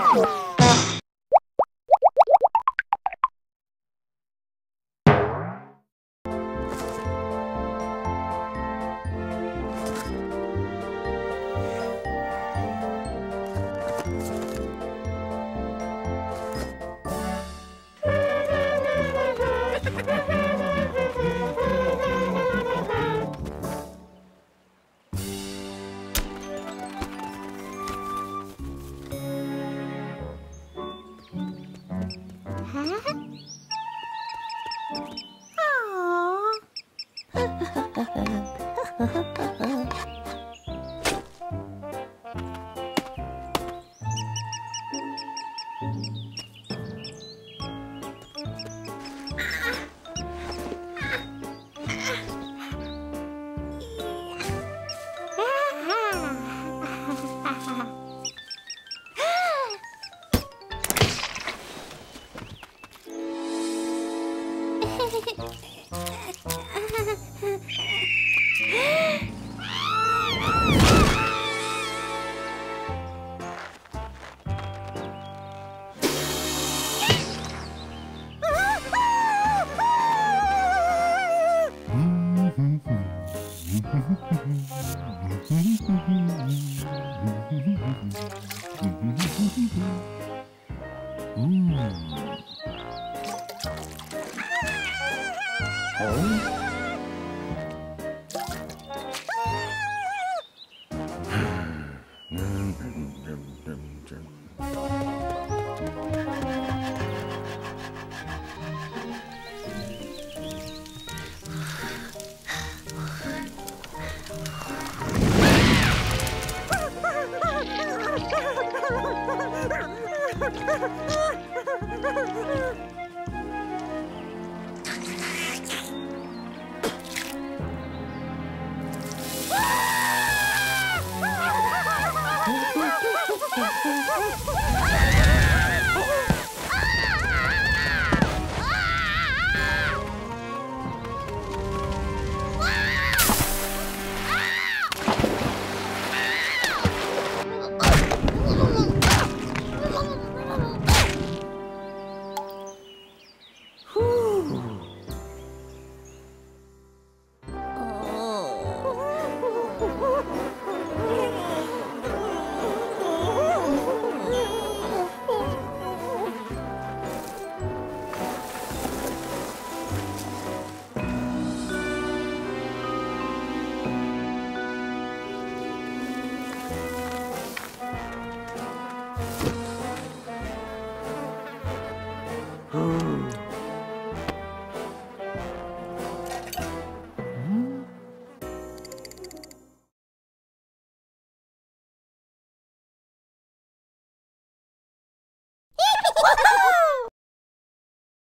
Oh! Aww. Ha ha ha ha! Ooh.